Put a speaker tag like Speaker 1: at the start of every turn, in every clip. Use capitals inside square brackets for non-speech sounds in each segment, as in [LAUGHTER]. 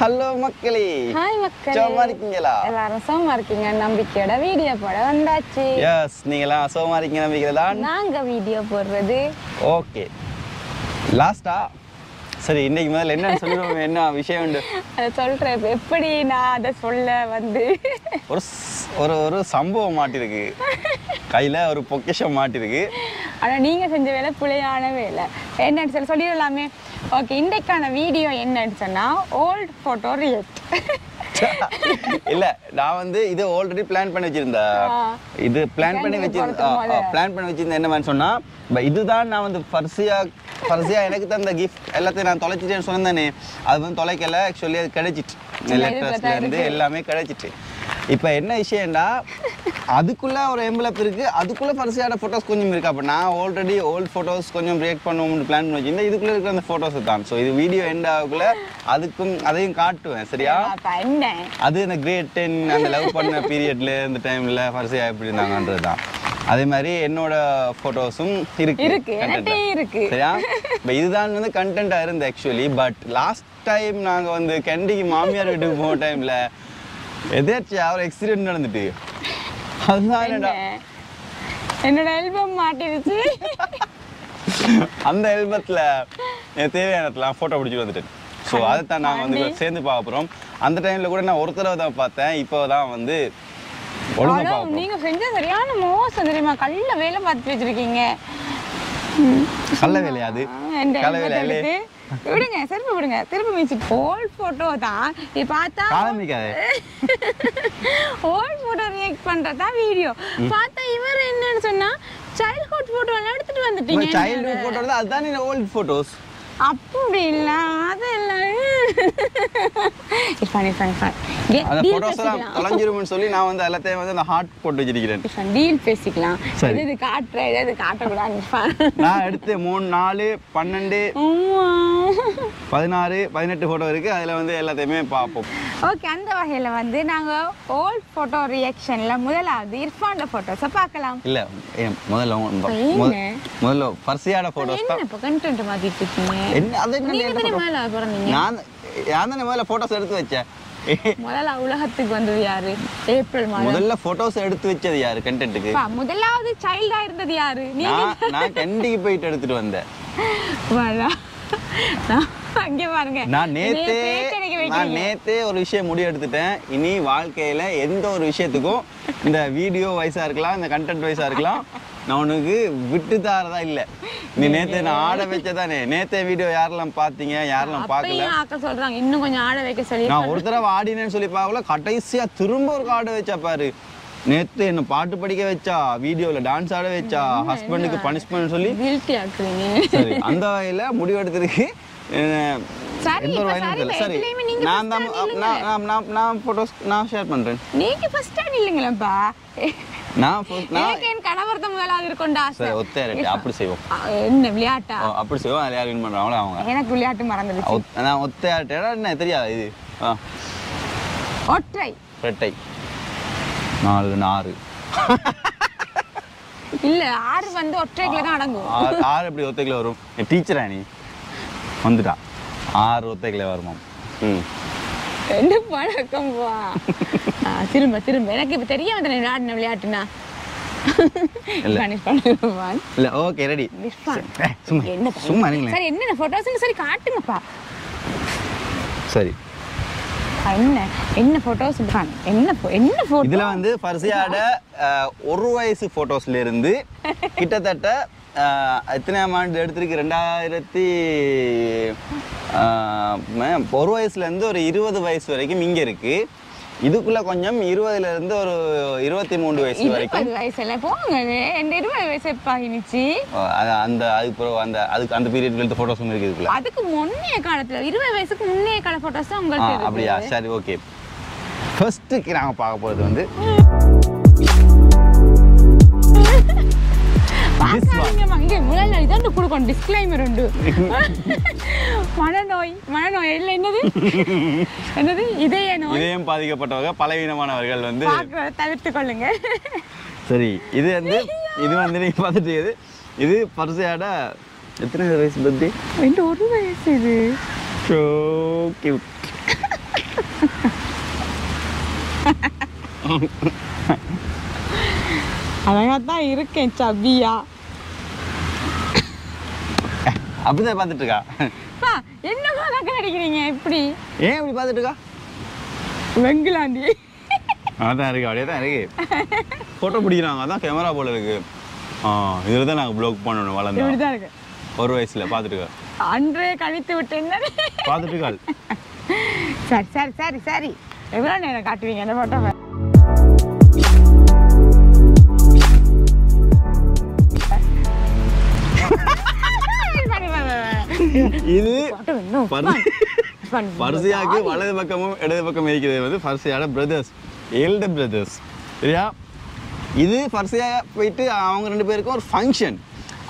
Speaker 1: Hello மக்களே.
Speaker 2: Hi மக்களே.
Speaker 1: சும்மா இருக்கீங்களா?
Speaker 2: எல்லாரும் சோமா இருக்கீங்க. நம்பிக்கையோட வீடியோ போட வந்தாச்சு.
Speaker 1: எஸ் நீங்களாம் அசோகமா இருக்கீங்க நம்பிக்கிறதா
Speaker 2: நாங்க வீடியோ போடுறது.
Speaker 1: ஓகே லாஸ்டா சரி இன்னைக்கு முதல்ல என்னன்னு சொல்லுவோம் என்ன விஷயம் உண்டு?
Speaker 2: சொல்றேன். எப்படி நான் அதை சொல்ல வந்து?
Speaker 1: ஒரு ஒரு ஒரு சம்பவம் மாட்டிருக்கு. கையில ஒரு பொக்கிஷம் மாட்டிருக்கு.
Speaker 2: ஆனா நீங்க செஞ்ச வேலை புலையான வேலை. என்னன்னு சொல்லி சொல்லிடலாமே. ஓகே இன்றைக்கான வீடியோ என்னன்னு சொன்னா ஓல்ட் போட்டோ ரியாக்ட்
Speaker 1: இல்ல நான் வந்து இது ஆல்ரெடி பிளான் பண்ணி வச்சிருந்தேன். இது பிளான் பண்ணி வச்சிருந்தேன். பிளான் பண்ணி வச்சிருந்தேன். என்ன சொன்னா இதுதான் நான் வந்து பர்சியா பர்சியா எனக்கு தந்த கிஃப்ட் எல்லாத்தையும் நான் தொலைச்சிட்டேன்னு சொன்னேனே அது வந்து தொலைக்கல. ஆக்சுவலி அது கிடைச்சிட்டு. லெட்டர்ஸ்ல இருந்து. எல்லாமே கிடைச்சிட்டு. இப்போ என்ன விஷயம்டா? அதுக்குள்ள ஒரு எம்பலப் இருக்கு. அதுக்குள்ள பர்சியாட போட்டோஸ் கொஞ்சம் இருக்கு. அப்ப நான் ஆல்ரெடி ஓல்ட் போட்டோஸ் கொஞ்சம் ரியாக்ட் பண்ணுவோம்னு பிளான் பண்ணி வச்சிருந்தேன் இதுக்குள்ள இருக்கிற அந்த போட்டோஸ் தான். ஸோ இது வீடியோ எண்ட் ஆகக்குள்ள அதுக்கும் அதையும் காட்டுவேன். சரியா? அது இந்த கிரேட் டென் அந்த லவ் பண்ண பீரியட்ல இந்த டைம்ல ஃபர்ஸ்ட் எப்படி இருந்தாங்கன்றது தான். அதே மாதிரி என்னோட போட்டோஸும் இருக்கு.
Speaker 2: இருக்கு, இருக்கு.
Speaker 1: சரியா? இப்போ இதுதான் வந்து கண்டென்ட்டாக இருந்து ஆக்சுவலி பட் லாஸ்ட் டைம் நாங்க வந்து கண்டிக்கு மாமியார் வீட்டுக்கு போன டைம்ல எதாச்சும் ஒரு ஆக்சிடென்ட் நடந்துட்டு அதுதான் என்னடா
Speaker 2: என்ன என்னோட ஆல்பம் மாட்டிருச்சு
Speaker 1: அந்த எல்பத்தில் எனக்கு தேவையானதுலாம் ஃபோட்டோ பிடிச்சிட்டு வந்துட்டேன் ஸோ அதை தான் நாங்கள் வந்து சேர்ந்து பார்க்க போகிறோம் அந்த டைமில் கூட நான் ஒரு தடவை தான் பார்த்தேன் இப்போ தான் வந்து
Speaker 2: நீங்க செஞ்ச சரியான மோசம் தெரியுமா கல்ல வேலை பார்த்து வச்சிருக்கீங்க
Speaker 1: கள்ள வேலையா அது கள்ள
Speaker 2: helmet
Speaker 1: வேலையா
Speaker 2: விடுங்க திருப்பி விடுங்க. திருப்பி மிச்சு ஓல்ட் போட்டோ தான். இது பார்த்தா ஓல்ட் போட்டோ ரியாக்ட் பண்றதா வீடியோ பார்த்தா இவர் என்னன்னு சொன்னா சைல்ட்ஹுட் போட்டோ எடுத்துட்டு வந்துட்டீங்க.
Speaker 1: சைல்ட்ஹுட் ஃபோட்டோ தான் அதுதான் ஓல்ட் ஃபோட்டோஸ்
Speaker 2: அப்படி இல்ல அது இல்ல. ஃபனி ஃபனி
Speaker 1: அந்த
Speaker 2: ஃபனி
Speaker 1: ஃபோட்டோஸ் எல்லாம் தொலைஞ்சிரும்னு சொல்லி நான் வந்து எல்லாத்தையும் வந்து அந்த ஹார்ட் போட்டு வச்சிருக்கிறேன்.
Speaker 2: டீல் பேசிக்கலாம்.
Speaker 1: சரி.
Speaker 2: இது காட்டுற இது காட்டக்கூடாது
Speaker 1: நான் எடுத்து மூணு நாலு பன்னெண்டு பதினாறு பதினெட்டு ஃபோட்டோ இருக்கு. அதுல வந்து எல்லாத்தையுமே பார்ப்போம்.
Speaker 2: ஓகே அந்த வகையில் வந்து நாங்கள் ஓல்ட் ஃபோட்டோ ரியாக்ஷனில் முதலாவது இர்ஃபான்ல ஃபோட்டோஸை பார்க்கலாம்.
Speaker 1: இல்ல முதல்ல முதல்ல பர்சியாட ஃபோட்டோஸ் தான்.
Speaker 2: இப்போ கண்டென்ட் மாற்றிட்டு இருக்கீங்க?
Speaker 1: என்ன அது நான் நான் தானே முதல்ல ஃபோட்டோஸ் எடுத்து வச்சேன்
Speaker 2: முதல்ல உலகத்துக்கு வந்தது யாரு ஏப்ரல் மாதம்
Speaker 1: முதல்ல ஃபோட்டோஸ் எடுத்து வச்சது யாரு கண்டென்ட்டுக்கு
Speaker 2: முதலாவது சைல்டா இருந்தது யாரு
Speaker 1: நான் கண்டிக்கு போயிட்டு எடுத்துட்டு வந்தேன்
Speaker 2: அங்கே பாருங்க
Speaker 1: நான் நேத்தே நான். நேத்தே ஒரு விஷயம் முடிவு எடுத்துட்டேன் இனி வாழ்க்கையில எந்த ஒரு விஷயத்துக்கும் இந்த வீடியோ வைஸா இருக்கலாம் இந்த கண்டென்ட் வைஸா இருக்கலாம் நான் உனக்கு விட்டு தாரதா இல்ல. நீ நேத்தே நான் ஆட வச்சதானே. நேத்தே வீடியோ யாரெல்லாம் பார்த்தீங்க? யாரெல்லாம் பார்க்கல?
Speaker 2: ஆக்க சொல்றாங்க இன்னும் கொஞ்சம் ஆட வைக்க சொல்லி.
Speaker 1: நான் ஒரு தடவை ஆடினேன்னு சொல்லி பார்க்கல. கடைசியா திரும்ப ஒரு ஆட வச்சா பாரு. நேத்து என்ன பாட்டு படிக்க வச்சா வீடியோல டான்ஸ் ஆட வச்சா ஹஸ்பண்டுக்கு பனிஷ்மெண்ட் சொல்லி. சரி அந்த வகையில முடிவெடுத்திருக்கு
Speaker 2: சரி,
Speaker 1: எந்த ஒரு நான் தான் நான் நான் நான் நான் ஷேர் பண்றேன்.
Speaker 2: நீங்க ஃபர்ஸ்ட் ஸ்டாண்ட் இல்லைங்களப்பா.
Speaker 1: நான்
Speaker 2: எனக்கு என் கணவர் தான் முதலாவது இருக்கும்டா
Speaker 1: சரி ஒத்தே ரெட்டி அப்படி செய்வோம்.
Speaker 2: என்ன விளையாட்டா?
Speaker 1: அப்படி செய்வோம் அதில் யார் வின் பண்றாங்களோ அவங்க.
Speaker 2: எனக்கு விளையாட்டு மறந்துடுச்சு.
Speaker 1: நான் ஒத்தே ஆட்டேடா என்ன தெரியாது இது.
Speaker 2: ஒற்றை.
Speaker 1: ரெட்டை. நாலு நாறு.
Speaker 2: இல்ல ஆறு வந்து ஒற்றைக்குள்ள தான் அடங்கும்.
Speaker 1: ஆறு எப்படி ஒத்தைக்கில் வரும்? டீச்சரா நீ? வந்துட்டா. ஆறு ஒத்தைக்கில் வருமா ம்.
Speaker 2: ரெண்டு பழக்கம் பா திரும்ப திரும்ப. எனக்கு இப்ப தெரிய வந்த விளையாடின விளையாட்டுனா?
Speaker 1: ஓகே ரெடி
Speaker 2: என்ன
Speaker 1: சும்மா
Speaker 2: சரி என்னென்ன போட்டோஸ் சரி காட்டுங்கப்பா.
Speaker 1: சரி.
Speaker 2: என்ன? என்ன போட்டோஸ் என்ன என்ன போட்டோ
Speaker 1: இதுல வந்து ஃபர்சியாட ஒரு வயசு போட்டோஸ்ல இருந்து கிட்டத்தட்ட எத்தனையாம் ஆண்டு எடுத்திருக்கு? ரெண்டாயிரத்தி ஒரு வயசுல இருந்து ஒரு இருபது வயசு வரைக்கும் இங்க இருக்கு. இதுக்குள்ள கொஞ்சம் இருபதுல இருந்து ஒரு இருபத்தி மூணு வயசு வரைக்கும்.
Speaker 2: வயசுல போங்க என் இருபது வயசு
Speaker 1: அது- அந்த அதுக்கு அந்த அதுக்கு அந்த பீரியட்ல எடுத்த போட்டோஸும் இருக்கு இதுக்குள்ள?
Speaker 2: அதுக்கு முன்னைய காலத்துல இருபது வயசுக்கு முன்னைய கால போட்டோஸ் உங்களுக்கு
Speaker 1: அப்படியா? சரி ஓகே ஃபர்ஸ்ட்டுக்கு நாங்க பார்க்க போறது வந்து
Speaker 2: முதல்ல இதாண்டு கொடுக்கணும். டிஸ்க்ளைமர் உண்டு. மனநோய் மனநோய். இல்ல என்னது? என்னது? இதய நோய்.
Speaker 1: இதயம் பாதிக்கப்பட்டவங்க பலவீனமானவர்கள் வந்து
Speaker 2: தவிர்த்து கொள்ளுங்க.
Speaker 1: சரி இது வந்து இது வந்து நீங்க பார்த்துட்டு இது பரிசையாட. எத்தனை வயசு பத்தி?
Speaker 2: ரெண்டு ஒரு வயசு இது.
Speaker 1: ஸோ கியூட்
Speaker 2: அழகா தான் இருக்கேன் சபியா
Speaker 1: அப்படிதான் பார்த்துட்டு இருக்கா
Speaker 2: என்னமா நக்கல் அடிக்கிறீங்க இப்படி?
Speaker 1: ஏன் இப்படி பார்த்துட்டு இருக்கா
Speaker 2: வெங்கிலாந்தி
Speaker 1: அதான் இருக்கு அப்படியே தான் இருக்கு. ஃபோட்டோ பிடிக்கிறாங்க அதான் கேமரா போல இருக்கு. ஆ இதில் தான் நாங்கள் ப்ளாக் பண்ணணும் வளர்ந்தோம்
Speaker 2: இப்படிதான் இருக்கு.
Speaker 1: ஒரு வயசுல பார்த்துட்டு
Speaker 2: அன்றே கழித்து விட்டேன்
Speaker 1: பார்த்துட்டு
Speaker 2: சரி சரி சரி சரி. எவ்வளோ நேரம் காட்டுவீங்க அந்த ஃபோட்டோவை
Speaker 1: இது. பர்சியாக்கு வலது பக்கமும் இடது பக்கம் இருக்கிறது வந்து பர்சியாட பிரதர்ஸ் ஏல்ட பிரதர்ஸ் சரியா? இது பர்சியா போயிட்டு அவங்க ரெண்டு பேருக்கும் ஒரு ஃபங்க்ஷன்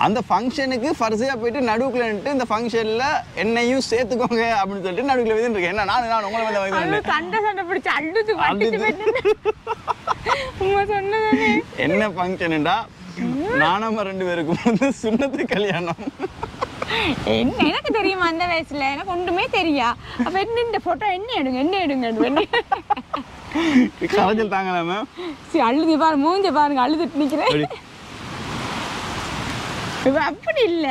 Speaker 1: அந்த ஃபங்க்ஷனுக்கு ஃபர்சியா போயிட்டு நடுவுக்குள்ள நின்னுட்டு இந்த ஃபங்க்ஷனில் என்னையும் சேர்த்துக்கோங்க அப்படின்னு சொல்லிட்டு நடுவுக்குள்ள வந்து இருக்கேன். என்ன நான் நான் உங்களை வந்து
Speaker 2: சண்டை சண்டை பிடிச்சு சொன்னதானே?
Speaker 1: என்ன ஃபங்க்ஷனுண்டா நானாம ரெண்டு பேருக்கும் வந்து சுண்ணத்து கல்யாணம்.
Speaker 2: என்ன எனக்கு தெரியுமா அந்த வயசுல? எனக்கு ஒன்றுமே தெரியா. அப்ப என்ன இந்த போட்டோ என்ன எடுங்க என்ன எடுங்க
Speaker 1: கலைஞ்சல் தாங்கலாம
Speaker 2: சரி அழுது பாரு மூஞ்ச பாருங்க அழுதுட்டு நிக்கிறேன்.
Speaker 1: அப்படி.
Speaker 2: இல்ல.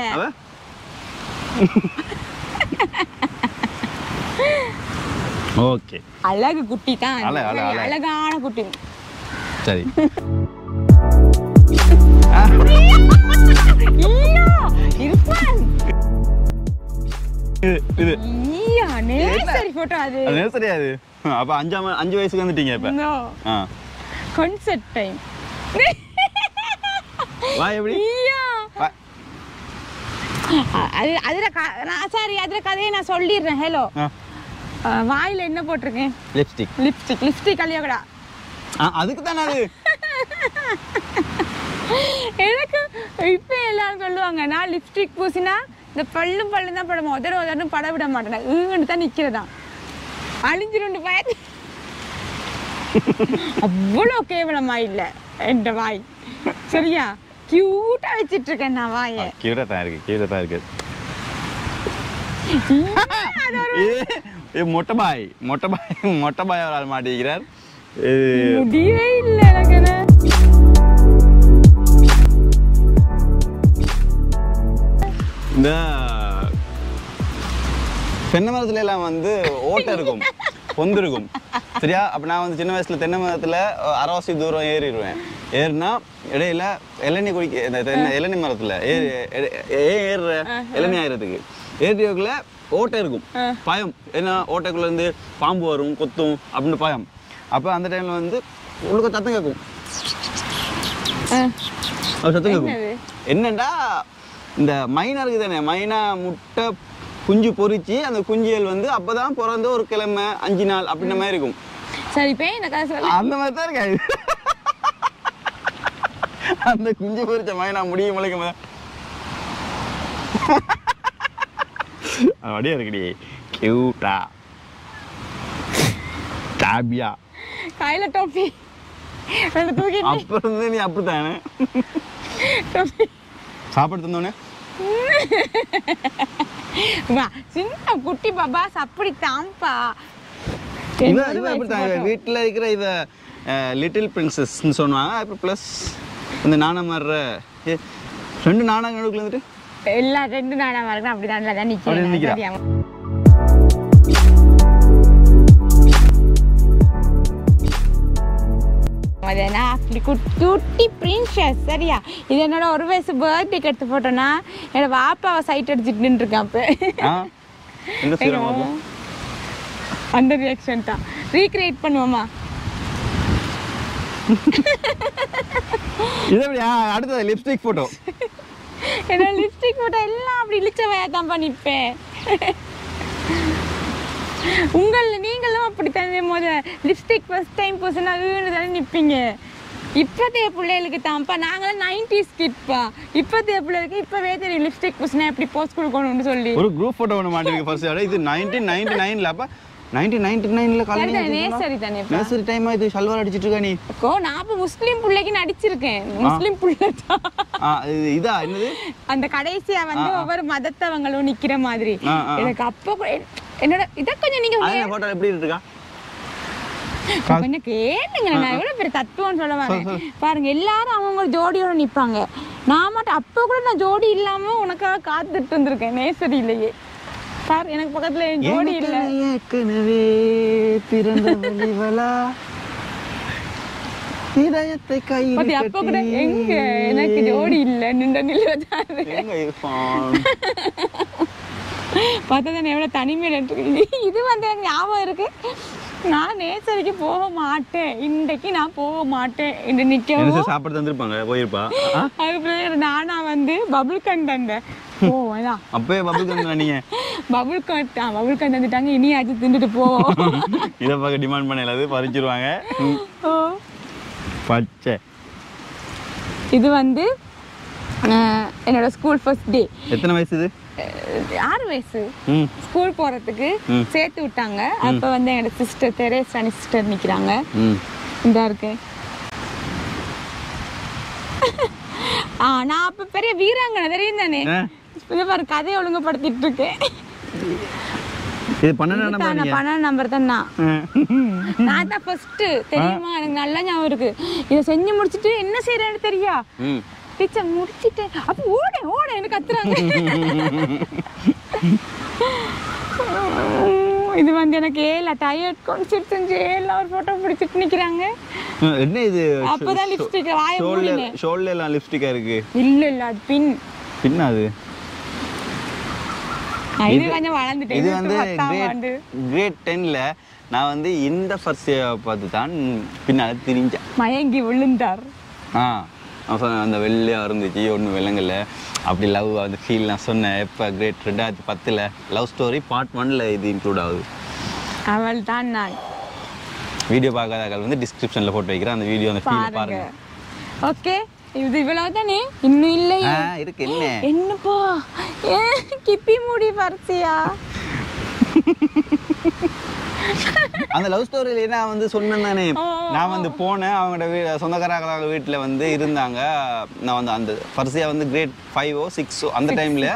Speaker 1: ஓகே.
Speaker 2: அழகு குட்டி தான்.
Speaker 1: அழகு, அழகு, அழகு.
Speaker 2: அழகான குட்டி.
Speaker 1: சரி. [LAUGHS]
Speaker 2: இருப்பான்.
Speaker 1: இது இது.
Speaker 2: நேசரி போட்டோ அது.
Speaker 1: நர்சரி அது. அப்ப அஞ்சாம் அஞ்சு வயசுக்கு வந்துட்டீங்க இப்ப?
Speaker 2: கான்சர்ட் டைம்
Speaker 1: வா எப்படி?
Speaker 2: அது அதுல நான் சாரி அதுல கதையை நான் சொல்லிடுறேன். ஹலோ வாயில என்ன போட்டிருக்கேன்?
Speaker 1: லிப்ஸ்டிக்
Speaker 2: லிப்ஸ்டிக் லிப்ஸ்டிக்
Speaker 1: ஆ அதுக்கு தானே அது? [LAUGHS]
Speaker 2: எனக்கு இப்ப எல்லாரும் சொல்லுவாங்க நான் லிப்ஸ்டிக் பூசினா இந்த பல்லும் பல்லும் தான் படம்? உதற உதறன்னு பட விட மாட்டேன் ஈங்கன்னு தான் நிக்கிறதா அழிஞ்சிருண்டு பயத்து அவ்வளோ கேவலமா இல்ல என்ற வாய். சரியா? கியூட்டா வச்சிட்டு இருக்கேன் நான் வாயை.
Speaker 1: கியூட்டா தான் இருக்கு கியூட்டா தான் இருக்கு. [LAUGHS] மொட்டை பாய் மொட்டை பாய் மொட்டை பாய் ஆள் மாட்டிக்கிறார். இது
Speaker 2: முடியே இல்ல எனக்கு.
Speaker 1: இந்த தென்னை மரத்துல எல்லாம் வந்து ஓட்டை இருக்கும் பொந்து இருக்கும் சரியா? அப்ப நான் வந்து சின்ன வயசுல தென்னை மரத்துல அரைவாசி தூரம் ஏறிடுவேன். ஏறினா இடையில இளநீ குடிக்க இந்த தென்னை இளநீ மரத்துல ஏறி ஏன் ஏறுற? இளநீ ஆயிரத்துக்கு ஏறியக்குள்ள ஓட்டை இருக்கும். பயம். ஏன்னா ஓட்டைக்குள்ள இருந்து பாம்பு வரும் கொத்தும் அப்படின்னு பயம். அப்ப அந்த டைம்ல வந்து உள்ளுக்க சத்தம் கேட்கும். சத்தம் கேட்கும்? என்னண்டா? இந்த மைனா இருக்குது தானே மைனா முட்டை குஞ்சு பொரிச்சு அந்த குஞ்சியல் வந்து அப்பதான் பிறந்த ஒரு கிழமை அஞ்சு நாள் அப்படின்ற மாதிரி இருக்கும்.
Speaker 2: சரி சொல்ல
Speaker 1: அந்த மாதிரி தான் இருக்காது அந்த குஞ்சு பொரிச்ச மைனா முடியும் முளைக்கும் அப்படியே இருக்குடி. கியூட்டா டாபியா
Speaker 2: கையில டோப்பி
Speaker 1: அப்புறம் நீ அப்படித்தானே? சாப்பாடு தந்தோடனே [LAUGHS]
Speaker 2: வா சின்ன குட்டி பாபாஸ் அப்படி
Speaker 1: அப்படித்தான் வீட்டில் இருக்கிற இவ லிட்டில் பிரின்சஸ்ன்னு சொன்னாங்க அப்புறம் ப்ளஸ் இந்த நாணம் மாறுற ஏ, ரெண்டு நாணம் நடுவுக்குள்ள வந்துட்டு?
Speaker 2: எல்லா ரெண்டு நாடா வரணும் அப்படிதான் தான்
Speaker 1: அப்படி
Speaker 2: அது நான் அப்படி குட்டி குட்டி பிரின்சஸ் சரியா? இது என்னோட ஒரு வயசு பர்த்டேக்கு எடுத்து போட்டோன்னா என்னோட வாப்பாவை சைட் அடிச்சுட்டு நின்றுருக்கேன் அப்போ. அந்த ரியாக்ஷன் தான். ரீக்ரியேட் பண்ணுவோமா?
Speaker 1: அடுத்தது லிப்ஸ்டிக் ஃபோட்டோ
Speaker 2: என்னோட லிப்ஸ்டிக் போட்டால் எல்லாம் அப்படி இழிச்ச வயா தான் பண்ணிப்பேன் உங்கள நீங்களும் அப்படித்தானே முத லிப்ஸ்டிக் ஃபர்ஸ்ட் டைம் பூசினா வீணு தானே நிற்பீங்க இப்போதைய பிள்ளைகளுக்கு தான்ப்பா நாங்களாம் நைன்டிஸ் கிட்ப்பா இப்போதைய பிள்ளைகளுக்கு இப்போவே தெரியும் லிப்ஸ்டிக் பூசினா எப்படி போஸ்ட் கொடுக்கணும்னு சொல்லி.
Speaker 1: ஒரு குரூப் ஃபோட்டோ ஒன்று மாட்டிருக்கு [LAUGHS] ஃபர்ஸ்ட் இது நைன்டீன் நைன்டி நைனில் அப்போ நைன்டீன் நைன்டி நைனில் காலேஜ்
Speaker 2: சரி தானே
Speaker 1: நேசரி டைமாக இது ஷல்வார் அடிச்சிட்டு இருக்கா நீ
Speaker 2: நான் அப்போ முஸ்லீம் பிள்ளைக்கு நடிச்சிருக்கேன் முஸ்லீம் பிள்ளை
Speaker 1: இது என்னது?
Speaker 2: அந்த கடைசியா வந்து ஒவ்வொரு மதத்தவங்களும் நிக்கிற மாதிரி. எனக்கு அப்போ என்னோட இத கொஞ்சம் நீங்க
Speaker 1: அது ஃபோட்டோ எப்படி இருக்கா
Speaker 2: கொஞ்சம் கேளுங்க நான் எவ்வளவு பெரிய தத்துவம்னு சொல்ல வரேன். பாருங்க எல்லாரும் அவங்க ஜோடியோட நிப்பாங்க. நான் மட்டும் அப்ப கூட நான் ஜோடி இல்லாம உனக்காக காத்துட்டு இருந்திருக்கேன் நேசரியிலேயே பாரு எனக்கு பக்கத்துல என் ஜோடி இல்ல.
Speaker 1: ஏற்கனவே பிறந்த வழிவலா இதயத்தை
Speaker 2: பத்தி அப்ப கூட. எங்க எனக்கு ஜோடி இல்ல நின்ற நிலவதாரு? பார்த்தா தானே எவ்வளவு தனிமையில இருக்கு. இது வந்து எனக்கு ஞாபகம் இருக்கு. நான் நேசரிக்கு போக மாட்டேன். இன்றைக்கு நான் போக மாட்டேன். நிக்கவும்
Speaker 1: எனக்கு சாப்பாடு தந்திருப்பாங்க? போயிருப்பா? ஆ?
Speaker 2: அதுக்கு நானா வந்து பபுள் கன் தந்தேன். ஓ அதான்
Speaker 1: அப்பவே பபுள் கந்து நீங்க?
Speaker 2: பபுள் கன் பபுள் கன் தந்துட்டாங்க. இனியாச்சும் தின்னுட்டு போவோம்
Speaker 1: இதை பார்க்க டிமாண்ட் பண்ணல அது பறிச்சிருவாங்க. பச்சை.
Speaker 2: இது வந்து என்னோட ஸ்கூல் ஃபர்ஸ்ட் டே
Speaker 1: எத்தனை வயசு இது?
Speaker 2: ஆறு வயசு. ஸ்கூல் போறதுக்கு. சேர்த்து விட்டாங்க. அப்ப வந்து என்னோட சிஸ்டர் தெரேசானி சிஸ்டர் நிக்கிறாங்க.
Speaker 1: ம்.
Speaker 2: இந்த இருக்கு. நான் அப்ப பெரிய வீராங்கனை தெரியும் தானே? இதை பாரு கதையை ஒழுங்குபடுத்திட்டு இருக்கேன்
Speaker 1: இது பன்னெண்டாம் நம்பர்
Speaker 2: தான் நான். நான் தான் ஃபர்ஸ்ட் தெரியுமா? எனக்கு நல்லா ஞாபகம் இருக்கு. இதை செஞ்சு முடிச்சிட்டு என்ன செய்யறேன்னு தெரியா? டீச்சர் முடிச்சிட்டேன் அப்ப ஓட ஓட எனக்கு கத்துறாங்க. [LAUGHS] இது வந்து எனக்கு ஏல டயர்ட் கான்செப்ட் செஞ்சு ஏல ஒரு போட்டோ பிடிச்சிட்டு நிக்கிறாங்க.
Speaker 1: என்ன இது?
Speaker 2: அப்பதான் லிப்ஸ்டிக் வாய மூடினேன்.
Speaker 1: ஷோல்டர் எல்லாம் லிப்ஸ்டிக்கா இருக்கு?
Speaker 2: இல்ல இல்ல அது பின்
Speaker 1: பின்ன அது?
Speaker 2: இது கொஞ்சம் வளர்ந்துட்டேன்
Speaker 1: இது வந்து கிரேட் கிரேட் டென்ல நான் வந்து இந்த ஃபர்ஸ்ட் பார்த்து தான் பின்னால திரிஞ்சேன்.
Speaker 2: மயங்கி விழுந்தார்.
Speaker 1: ஆ. சொன்னேன் அந்த வெள்ளையாக இருந்துச்சு ஒன்றும் விலங்கல. அப்படி லவ் அந்த ஃபீல் நான் சொன்னேன் எப்போ கிரேட் ரெண்டாயிரத்தி பத்தில் லவ் ஸ்டோரி பார்ட் ஒன்ல இது இன்க்ளூட் ஆகுது.
Speaker 2: அவள் தான் நான்.
Speaker 1: வீடியோ பார்க்காதவர்கள் வந்து டிஸ்கிரிப்ஷனில் போட்டு வைக்கிறேன் அந்த வீடியோ அந்த ஃபீல்
Speaker 2: பாருங்க. ஓகே இது இவ்வளவு தானே? இன்னும் இல்லையே.
Speaker 1: இருக்கு என்ன?
Speaker 2: என்னப்பா கிப்பி மூடி பறிச்சியா [LAUGHS]
Speaker 1: அந்த லவ் ஸ்டோரியில நான் வந்து சொன்னேன் தானே. நான் வந்து போனேன். அவங்களோட வீ சொந்தக்காரங்க வீட்டில் வந்து இருந்தாங்க. நான் வந்து அந்த ஃபர்சியா வந்து கிரேட் ஃபைவோ சிக்ஸோ அந்த டைமில்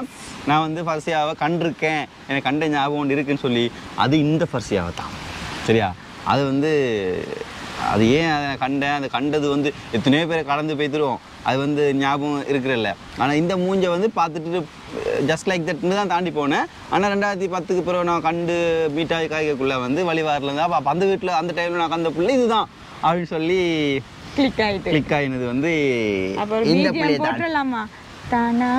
Speaker 1: நான் வந்து ஃபர்சியாவை கண்டிருக்கேன். எனக்கு கண்ட ஞாபகம் ஒன்று இருக்குன்னு சொல்லி அது இந்த ஃபர்சியாவை தான். சரியா? அது வந்து அது ஏன் அதை நான் கண்டேன்? அது கண்டது வந்து எத்தனையோ பேரை கடந்து போய்த்துருவோம் அது வந்து ஞாபகம் இருக்கிறல்ல ஆனால் இந்த மூஞ்சை வந்து பார்த்துட்டு ஜஸ்ட் லைக் தட்னு தான் தாண்டி போனேன். ஆனால் ரெண்டாயிரத்தி பத்துக்கு பிறகு நான் கண்டு மீட்டாய் காய்கக்குள்ளே வந்து வழிவாரில் இருந்தா அப்போ அந்த வீட்டில் அந்த டைமில் நான் கந்த பிள்ளை இதுதான் அப்படின்னு சொல்லி
Speaker 2: கிளிக் ஆயிட்டு.
Speaker 1: கிளிக் ஆயினது வந்து இந்த
Speaker 2: பிஜிஎம்
Speaker 1: பிள்ளை தான்
Speaker 2: போட்டுடலாமா? தானா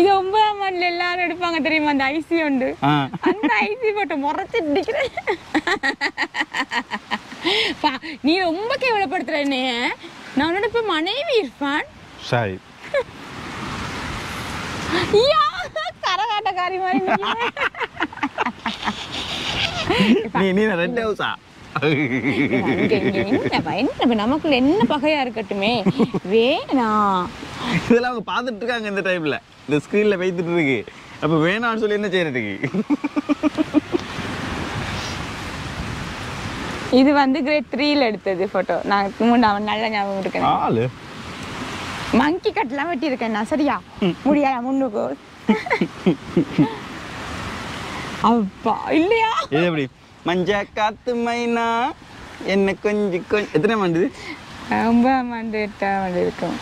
Speaker 2: இது ஒன்பதாம் ஆண்டுல எல்லாரும் எடுப்பாங்க தெரியுமா? அந்த ஐசி உண்டு அந்த ஐசி போட்டு முறைச்சிட்டு நிக்கிறேன் பா, நீ ரொம்ப கேவலப்படுத்துற என்னைய. நான் உன்னோட இப்ப மனைவி இருப்பான்.
Speaker 1: சரி
Speaker 2: யா கரகாட்டக்காரி மாதிரி.
Speaker 1: நீ. நீ ரெட் ஹவுஸா?
Speaker 2: நமக்குள்ள என்ன பகையா இருக்கட்டுமே? வேணாம்
Speaker 1: இதெல்லாம் அவங்க பார்த்துட்டு இருக்காங்க இந்த டைம்ல இந்த ஸ்க்ரீன்ல வைத்துட்டு இருக்கு. அப்ப வேணாம்னு சொல்லி என்ன செய்யறதுக்கு
Speaker 2: இது வந்து கிரேட் த்ரீல எடுத்தது போட்டோ நான் நல்ல ஞாபகம் இருக்கேன்
Speaker 1: ஆளு.
Speaker 2: மங்கி கட்டெல்லாம் வெட்டியிருக்கேன் நான் சரியா? முடியா முன்னுக்கு? [LAUGHS] அப்பா இல்லையா?
Speaker 1: இது எப்படி? மஞ்ச காத்து மைனா. என்ன கொஞ்சம் கொஞ்சம் எத்தனை மாண்டுது
Speaker 2: ஒன்பதாம் ஆண்டு எட்டாம் ஆண்டு இருக்கும்.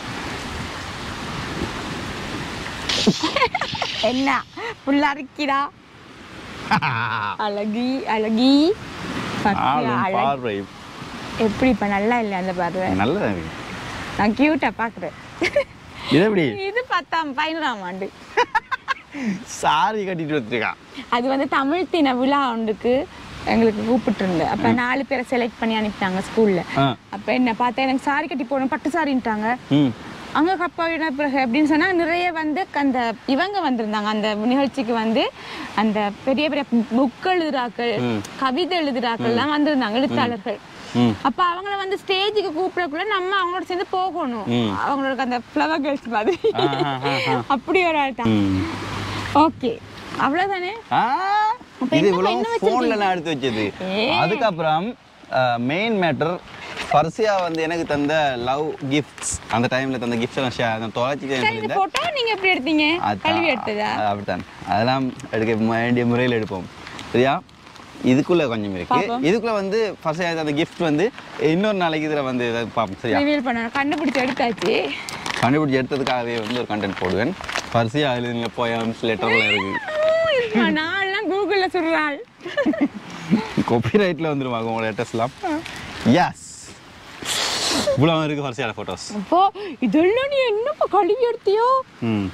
Speaker 2: [LAUGHS] என்ன? புள்ளரிக்கிடா [LAUGHS] அழகி அழகி. அழகி.
Speaker 1: பார்வை.
Speaker 2: எப்படி இப்ப நல்லா இல்லை அந்த பார்வை?
Speaker 1: இருக்கு.
Speaker 2: நான் கியூட்டா பாக்குறேன்.
Speaker 1: இது எப்படி?
Speaker 2: இது பத்தாம் பதினொன்றாம் ஆண்டு. [LAUGHS]
Speaker 1: சாரி கட்டிட்டு வச்சிருக்கான்
Speaker 2: அது வந்து தமிழ் தின விழா ஒன்றுக்கு. எங்களுக்கு கூப்பிட்டு இருந்தேன் அப்ப நாலு பேரை செலக்ட் பண்ணி அனுப்பிட்டாங்க ஸ்கூல்ல அப்ப என்ன பார்த்தா எனக்கு சாரி கட்டி போகணும் பட்டு சாரின்ட்டாங்க. அங்க கப்பாவின பிறகு அப்படின்னு சொன்னா நிறைய வந்து அந்த இவங்க வந்திருந்தாங்க. அந்த நிகழ்ச்சிக்கு வந்து அந்த பெரிய பெரிய புக் எழுதுறாக்கள். கவிதை எழுதுறாக்கள் எல்லாம் வந்திருந்தாங்க எழுத்தாளர்கள். அப்ப அவங்கள வந்து ஸ்டேஜுக்கு கூப்பிடக்குள்ள நம்ம அவங்களோட சேர்ந்து போகணும்.
Speaker 1: ம்.
Speaker 2: அவங்களோட அந்த ஃப்ளவர் கேர்ள்ஸ் மாதிரி. அப்படி ஒரு ஆள் தான்
Speaker 1: ம்.
Speaker 2: ஓகே அவ்வளவுதானே?
Speaker 1: இது போன்ல நான் எடுத்து வச்சது. அதுக்கப்புறம் மெயின் மேட்டர் ஃபர்சியா வந்து எனக்கு தந்த லவ் கிஃப்ட்ஸ் அந்த டைம்ல தந்த கிஃப்ட்ஸ் எல்லாம் ஷேர் அந்த தொலைச்சி
Speaker 2: போட்டோ நீங்க எப்படி எடுத்தீங்க? கழுவி எடுத்ததா?
Speaker 1: அப்படித்தான். அதெல்லாம் எடுக்க வேண்டிய முறையில் எடுப்போம். சரியா? இதுக்குள்ள கொஞ்சம் இருக்கு. இதுக்குள்ள வந்து ஃபர்ஸ்ட் அந்த கிஃப்ட் வந்து இன்னொரு நாளைக்கு இதுல வந்து பார்ப்போம். சரியா?
Speaker 2: ரிவீல் பண்ண கண்டுபிடிச்சு எடுத்தாச்சு.
Speaker 1: கண்டுபிடிச்சி எடுத்ததுக்காகவே வந்து ஒரு கண்டென்ட் போடுவேன். ஃபர்ஸ்டியா எழுதுங்க போயம்ஸ் லெட்டர்லாம் இருக்கு.
Speaker 2: இருப்பா, சொல்றாள்.
Speaker 1: காப்பிரைட்டில் வந்துருவாங்க உங்களோட லெட்டர்ஸ்லாம் எஸ் இவ்வளோ இருக்கு ஃபர்ஸ்டியான ஃபோட்டோஸ்
Speaker 2: அப்போ இதெல்லாம் நீ என்னப்பா கழுவி எடுத்தியோ?
Speaker 1: ம்.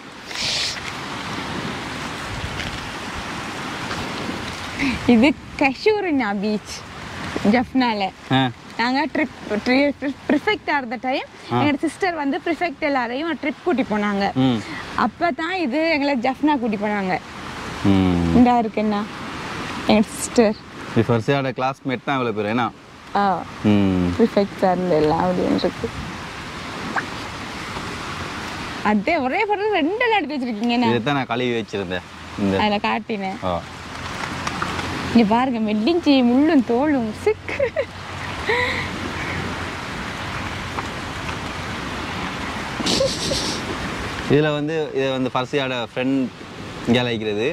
Speaker 2: இது கஷூரினா பீச் ஜஃப்னால நாங்க ட்ரிப் ப்ரிஃபெக்டாக இருந்த டைம் எங்களோட சிஸ்டர் வந்து ப்ரிஃபெக்ட் எல்லாரையும் ட்ரிப் கூட்டி போனாங்க.
Speaker 1: ம்.
Speaker 2: அப்போ தான் இது எங்களை ஜஃப்னா கூட்டி போனாங்க. இந்தா இருக்குண்ணா எங்கள் சிஸ்டர்
Speaker 1: இது ஃபர்ஸ்டியோட கிளாஸ்மேட் தான் இவ்வளோ பேர் ஏன்னா?
Speaker 2: ஆ.
Speaker 1: ம்.
Speaker 2: ப்ரிஃபெக்டாக இருந்த எல்லாம் அப்படின்னு இருக்கு. அதே ஒரே படம் ரெண்டெல்லாம் எடுத்து வச்சிருக்கீங்கண்ணா
Speaker 1: இதை தான் நான் கழுவி வச்சிருந்தேன் இந்த
Speaker 2: அதில் காட்டினேன். இங்க பாருங்க மெல்லிஞ்சி முள்ளும் தோலும் சிக்
Speaker 1: இதில் வந்து இதை வந்து ஃபர்ஸ்டியோட ஃப்ரெண்ட் இங்கே அழைக்கிறது.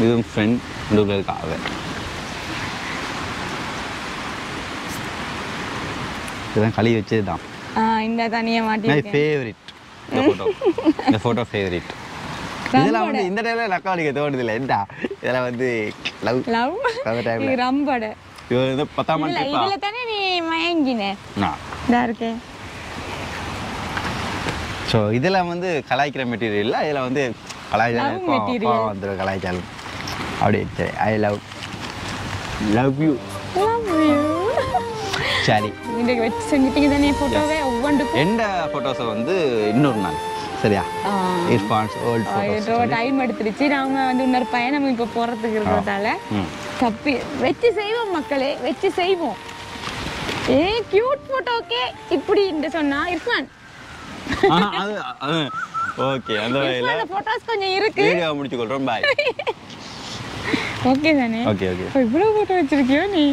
Speaker 1: இதுவும் ஃப்ரெண்ட் அவ இதுதான் கழுவி வச்சது தான்
Speaker 2: இந்த தனியாக
Speaker 1: மை
Speaker 2: மாட்டிருக்கேன்
Speaker 1: ஃபேவரிட் இந்த ஃபோட்டோ [LAUGHS] இந்த ஃபோட்டோ ஃபேவரிட் இதெல்லாம் வந்து இந்த டைம்ல அடிக்க தோணுது இல்லை என்ன இதெல்லாம் வந்து லவ்
Speaker 2: லவ்
Speaker 1: அந்த டைம்ல
Speaker 2: இது ரம்பட
Speaker 1: இது வந்து பத்தாம்
Speaker 2: இல்ல
Speaker 1: ட்ரிப்பா
Speaker 2: இதுல தானே நீ மயங்கின?
Speaker 1: நான்.
Speaker 2: இதா இருக்கே
Speaker 1: ஸோ இதெல்லாம் வந்து கலாய்க்கிற மெட்டீரியல் இல்லை. இதில் வந்து கலாய்ச்சாலும். வந்துடும் கலாய்ச்சாலும். அப்படி சரி I love love you
Speaker 2: Love you.
Speaker 1: சரி
Speaker 2: இன்னைக்கு வச்சு செஞ்சுட்டீங்க தானே போட்டோவே ஒவ்வொன்றுக்கும்
Speaker 1: எந்த ஃபோட்டோஸை வந்து இன்னொரு நாள். சரியா. இர்ஃபான்ஸ் ஓல்ட் ஃபோட்டோஸ்
Speaker 2: டைம் எடுத்துருச்சு. நாம வந்து இன்னொரு பயணம் இப்போ போறதுக்கு இருக்கிறதால தப்பி வச்சு செய்வோம் மக்களே வச்சு செய்வோம். ஏ கியூட் போட்டோக்கே இப்படி இந்த சொன்னா இர்ஃபான்.
Speaker 1: ஓகே அந்த வகையில்
Speaker 2: இர்ஃபான் போட்டோஸ் கொஞ்சம் இருக்கு.
Speaker 1: வீடியோ முடிச்சு கொள்கிறோம் பாய் [LAUGHS]
Speaker 2: ஓகே தானே
Speaker 1: ஓகே ஓகே
Speaker 2: இவ்வளவு போட்டோ வச்சிருக்கியோ நீ